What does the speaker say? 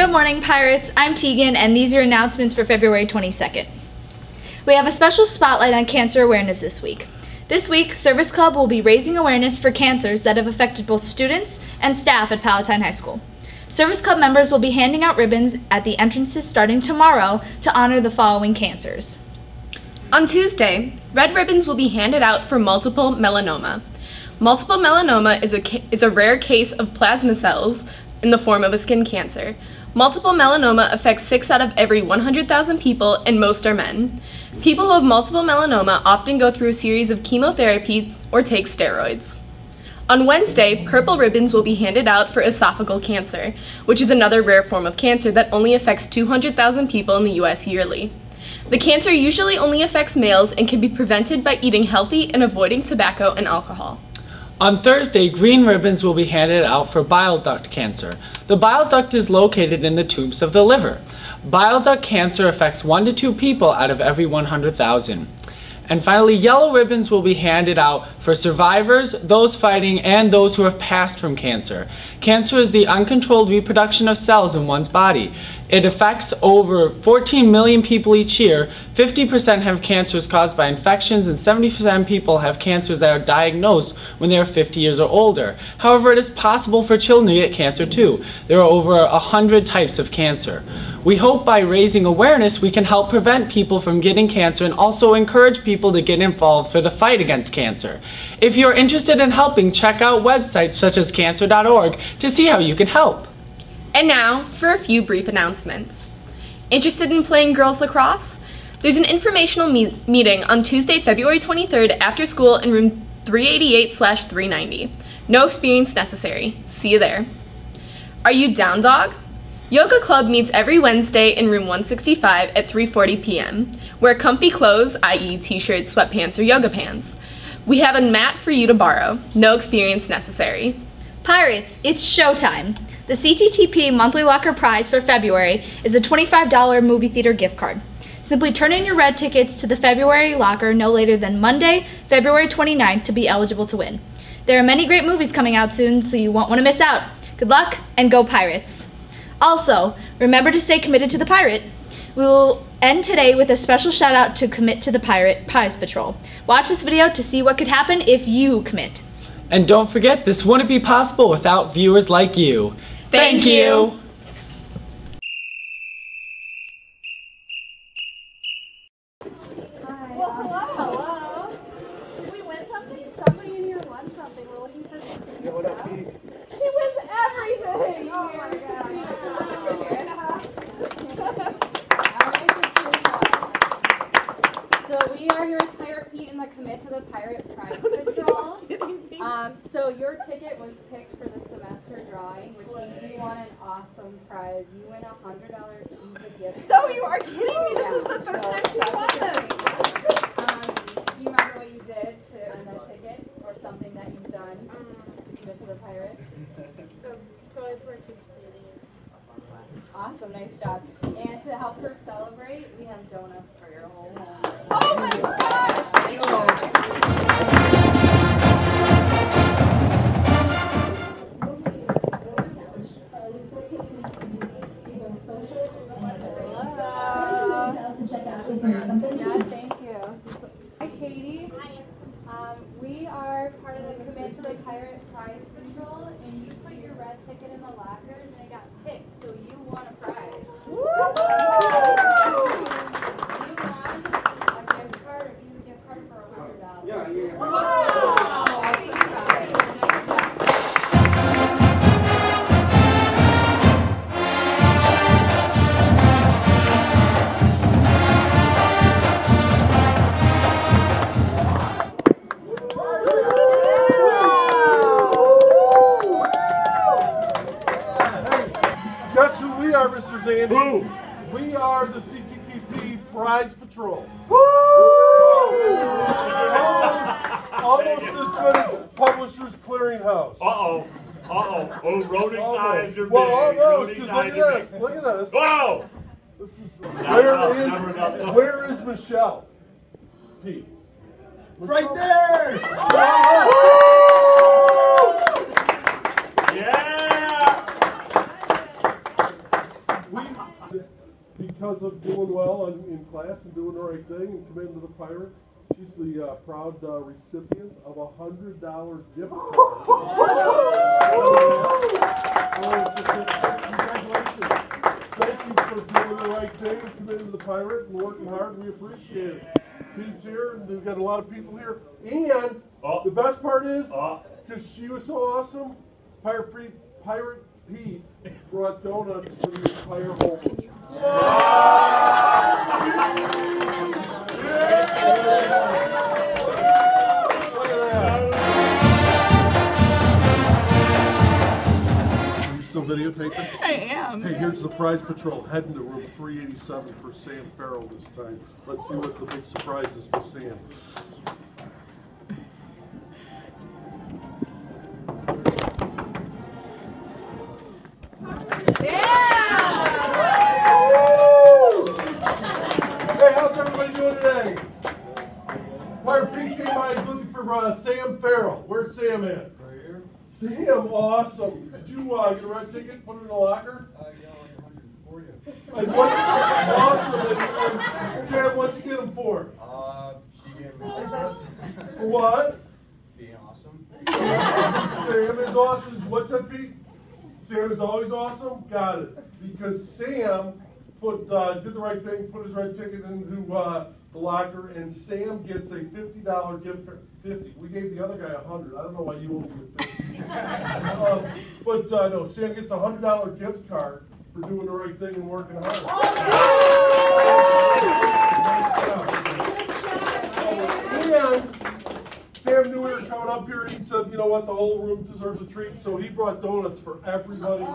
Good morning, Pirates. I'm Tegan, and these are announcements for February 22nd. We have a special spotlight on cancer awareness this week. This week, Service Club will be raising awareness for cancers that have affected both students and staff at Palatine High School. Service Club members will be handing out ribbons at the entrances starting tomorrow to honor the following cancers. On Tuesday, red ribbons will be handed out for multiple melanoma. Multiple melanoma is a, is a rare case of plasma cells in the form of a skin cancer. Multiple melanoma affects 6 out of every 100,000 people, and most are men. People who have multiple melanoma often go through a series of chemotherapy or take steroids. On Wednesday, purple ribbons will be handed out for esophageal cancer, which is another rare form of cancer that only affects 200,000 people in the US yearly. The cancer usually only affects males and can be prevented by eating healthy and avoiding tobacco and alcohol. On Thursday, green ribbons will be handed out for bile duct cancer. The bile duct is located in the tubes of the liver. Bile duct cancer affects 1 to 2 people out of every 100,000. And finally, yellow ribbons will be handed out for survivors, those fighting, and those who have passed from cancer. Cancer is the uncontrolled reproduction of cells in one's body. It affects over 14 million people each year. 50% have cancers caused by infections, and 70% of people have cancers that are diagnosed when they are 50 years or older. However, it is possible for children to get cancer too. There are over 100 types of cancer. We hope by raising awareness we can help prevent people from getting cancer and also encourage people to get involved for the fight against cancer. If you're interested in helping, check out websites such as cancer.org to see how you can help. And now for a few brief announcements. Interested in playing girls lacrosse? There's an informational me meeting on Tuesday, February 23rd after school in room 388-390. No experience necessary. See you there. Are you down dog? Yoga Club meets every Wednesday in room 165 at 3.40 p.m. Wear comfy clothes, i.e. t-shirts, sweatpants, or yoga pants. We have a mat for you to borrow. No experience necessary. Pirates, it's showtime. The CTTP monthly locker prize for February is a $25 movie theater gift card. Simply turn in your red tickets to the February locker no later than Monday, February 29th to be eligible to win. There are many great movies coming out soon, so you won't want to miss out. Good luck and go Pirates! Also, remember to stay committed to the pirate. We will end today with a special shout out to Commit to the Pirate Prize Patrol. Watch this video to see what could happen if you commit. And don't forget, this wouldn't be possible without viewers like you. Thank, Thank you. you. your ticket was picked for the semester drawing, which means you won an awesome prize. You win a hundred dollar Visa gift. No, you are kidding me. This is the third time you won this. Um, do you remember what you did to earn that ticket, or something that you've done to commit to the pirate? Probably participating. Awesome, nice job. Yeah, thank you. Hi, Katie. Um, we are part of the Commit to the Pirate Prize Control, and you put your red ticket in the lockers, That's who? We are Mr. Zandy. Who? We are the CTTP Prize Patrol. Woo! Almost, as good as Publishers Clearinghouse. Uh-oh. Uh-oh. Oh, rodent eyes are well, big. Well, almost, because look at this. Look at this. Whoa! This is, where is, where is Michelle? Pete. Right there! Yeah! Because of doing well in, in class and doing the right thing and committing to the pirate. She's the uh, proud uh, recipient of a hundred dollar gift card. Oh, it's a- Congratulations. Thank you for doing the right thing and committing to the pirate and working hard. We appreciate it. Pete's here and we've got a lot of people here. And Oh. the best part is, Oh. because she was so awesome, Pirate Pete, Pirate Pete brought donuts for the entire home. Look. You still videotaping? I am. Hey, here's the prize patrol heading to room 387 for Sam Farrell this time. Let's see what the big surprise is for Sam. Pirate Pete came by, looking for uh, Sam Farrell. Where's Sam at? Right here. Sam, awesome. Did you uh, get a red ticket, put it in the locker? And what, awesome. And, and Sam, what'd you get him for? Uh, she gave me this. For what? Being awesome. Sam is awesome. What's that, Pete? Sam is always awesome? Got it. Because Sam put, uh, did the right thing, put his red ticket into, uh, the locker, and Sam gets a fifty dollar gift card. Fifty. We gave the other guy a hundred. I don't know why you only get fifty. Um, But, uh, no, Sam gets a hundred dollar gift card for doing the right thing and working hard. And Sam knew we were coming up here, and he said, you know what, the whole room deserves a treat, so he brought donuts for everybody in